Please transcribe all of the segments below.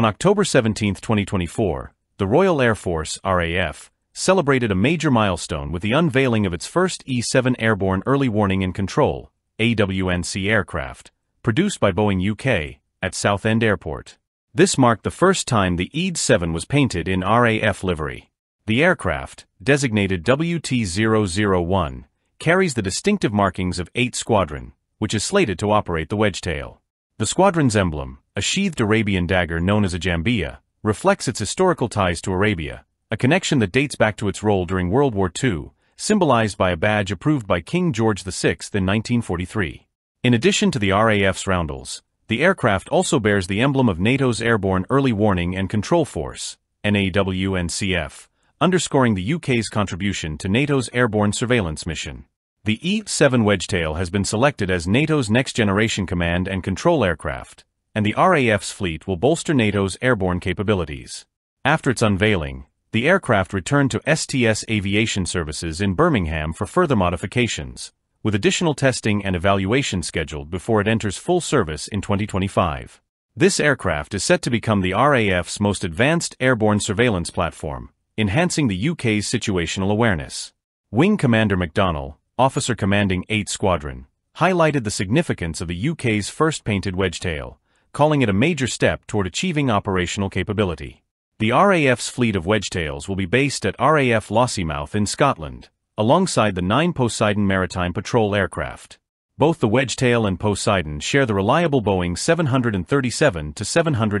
On October 17, 2024, the Royal Air Force, RAF, celebrated a major milestone with the unveiling of its first E-7 Airborne Early Warning and Control, AEW&C aircraft, produced by Boeing UK, at Southend Airport. This marked the first time the EAD-7 was painted in RAF livery. The aircraft, designated WT-001, carries the distinctive markings of 8 Squadron, which is slated to operate the Wedgetail. The squadron's emblem, a sheathed Arabian dagger known as a jambiyya, reflects its historical ties to Arabia, a connection that dates back to its role during World War II, symbolized by a badge approved by King George VI in 1943. In addition to the RAF's roundels, the aircraft also bears the emblem of NATO's Airborne Early Warning and Control Force, NAEW&CF, underscoring the UK's contribution to NATO's airborne surveillance mission. The E-7 Wedgetail has been selected as NATO's next-generation command and control aircraft, and the RAF's fleet will bolster NATO's airborne capabilities. After its unveiling, the aircraft returned to STS Aviation Services in Birmingham for further modifications, with additional testing and evaluation scheduled before it enters full service in 2025. This aircraft is set to become the RAF's most advanced airborne surveillance platform, enhancing the UK's situational awareness. Wing Commander McDonnell, officer commanding 8 Squadron, highlighted the significance of the UK's first painted wedgetail, calling it a major step toward achieving operational capability. The RAF's fleet of wedgetails will be based at RAF Lossiemouth in Scotland, alongside the nine Poseidon Maritime Patrol aircraft. Both the Wedgetail and Poseidon share the reliable Boeing 737-700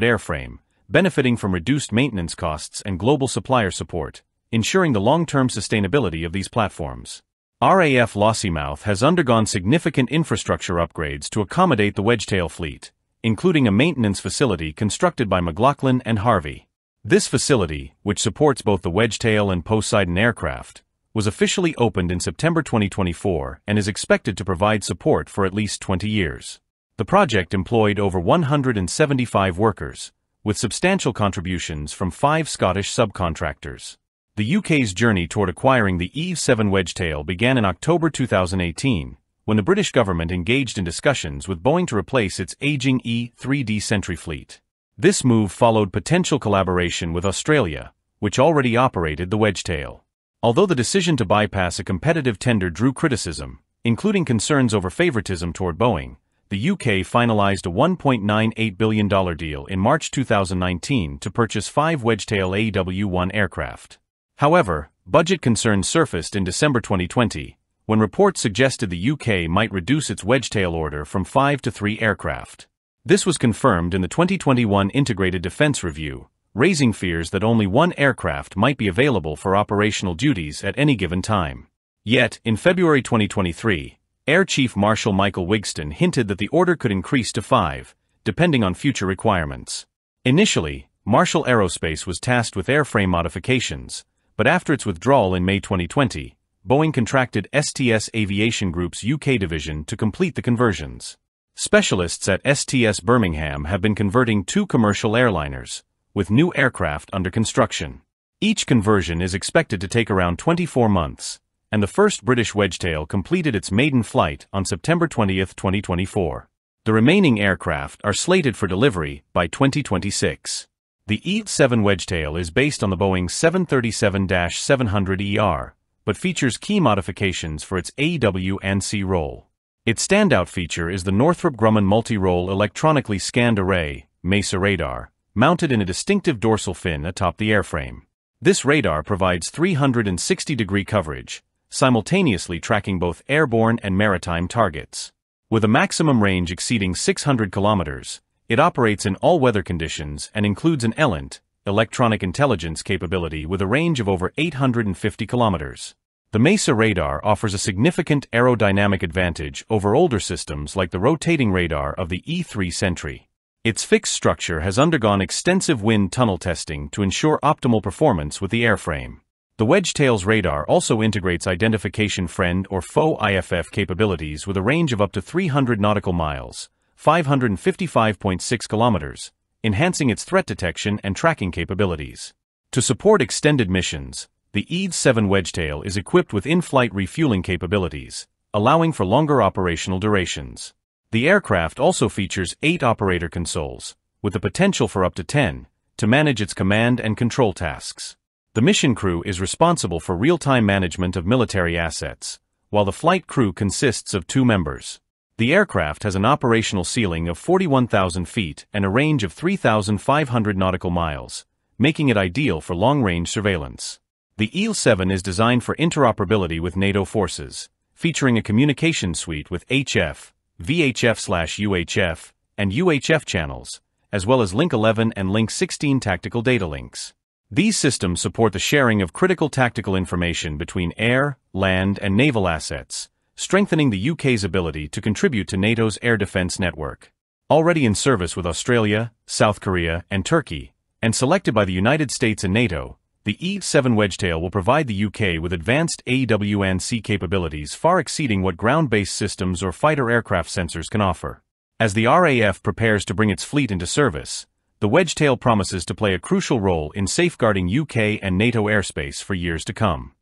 airframe, benefiting from reduced maintenance costs and global supplier support, ensuring the long-term sustainability of these platforms. RAF Lossiemouth has undergone significant infrastructure upgrades to accommodate the Wedgetail fleet, including a maintenance facility constructed by McLaughlin and Harvey. This facility, which supports both the Wedgetail and Poseidon aircraft, was officially opened in September 2024 and is expected to provide support for at least 20 years. The project employed over 175 workers, with substantial contributions from five Scottish subcontractors. The UK's journey toward acquiring the E-7 Wedgetail began in October 2018, when the British government engaged in discussions with Boeing to replace its aging E-3D Sentry fleet. This move followed potential collaboration with Australia, which already operated the Wedgetail. Although the decision to bypass a competitive tender drew criticism, including concerns over favoritism toward Boeing, the UK finalized a $1.98 billion deal in March 2019 to purchase five Wedgetail AEW-1 aircraft. However, budget concerns surfaced in December 2020, when reports suggested the UK might reduce its Wedgetail order from five to three aircraft. This was confirmed in the 2021 Integrated Defense Review, raising fears that only one aircraft might be available for operational duties at any given time. Yet, in February 2023, Air Chief Marshal Michael Wigston hinted that the order could increase to five, depending on future requirements. Initially, Marshall Aerospace was tasked with airframe modifications, but after its withdrawal in May 2020, Boeing contracted STS Aviation Group's UK division to complete the conversions. Specialists at STS Birmingham have been converting two commercial airliners, with new aircraft under construction. Each conversion is expected to take around 24 months, and the first British Wedgetail completed its maiden flight on September 20, 2024. The remaining aircraft are slated for delivery by 2026. The E-7 Wedgetail is based on the Boeing 737-700ER, but features key modifications for its AEW&C role. Its standout feature is the Northrop Grumman multi-role electronically scanned array, MESA radar, mounted in a distinctive dorsal fin atop the airframe. This radar provides 360-degree coverage, simultaneously tracking both airborne and maritime targets. With a maximum range exceeding 600 kilometers, it operates in all weather conditions and includes an ELINT, electronic intelligence capability with a range of over 850 kilometers. The MESA radar offers a significant aerodynamic advantage over older systems like the rotating radar of the E3 Sentry. Its fixed structure has undergone extensive wind tunnel testing to ensure optimal performance with the airframe. The Wedgetail's radar also integrates identification friend or foe IFF capabilities with a range of up to 300 nautical miles, 555.6 kilometers, enhancing its threat detection and tracking capabilities. To support extended missions, the EAD-7 Wedgetail is equipped with in-flight refueling capabilities, allowing for longer operational durations. The aircraft also features eight operator consoles, with the potential for up to 10, to manage its command and control tasks. The mission crew is responsible for real-time management of military assets, while the flight crew consists of two members. The aircraft has an operational ceiling of 41,000 feet and a range of 3,500 nautical miles, making it ideal for long-range surveillance. The EEL-7 is designed for interoperability with NATO forces, featuring a communication suite with HF, VHF/UHF, and UHF channels, as well as Link 11 and Link 16 tactical data links. These systems support the sharing of critical tactical information between air, land, and naval assets, strengthening the UK's ability to contribute to NATO's air defense network. Already in service with Australia, South Korea, and Turkey, and selected by the United States and NATO, the E-7 Wedgetail will provide the UK with advanced AEW&C capabilities far exceeding what ground-based systems or fighter aircraft sensors can offer. As the RAF prepares to bring its fleet into service, the Wedgetail promises to play a crucial role in safeguarding UK and NATO airspace for years to come.